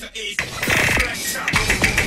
way, to pressure.